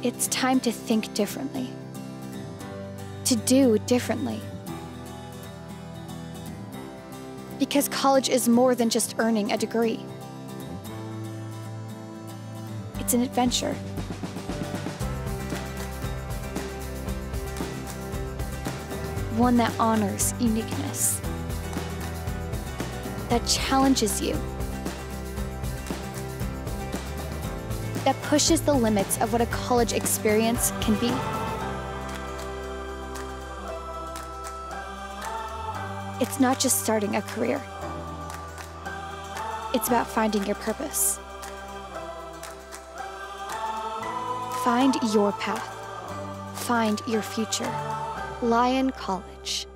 It's time to think differently, to do differently. Because college is more than just earning a degree, it's an adventure. One that honors uniqueness, that challenges you that pushes the limits of what a college experience can be. It's not just starting a career. It's about finding your purpose. Find your path. Find your future. Lyon College.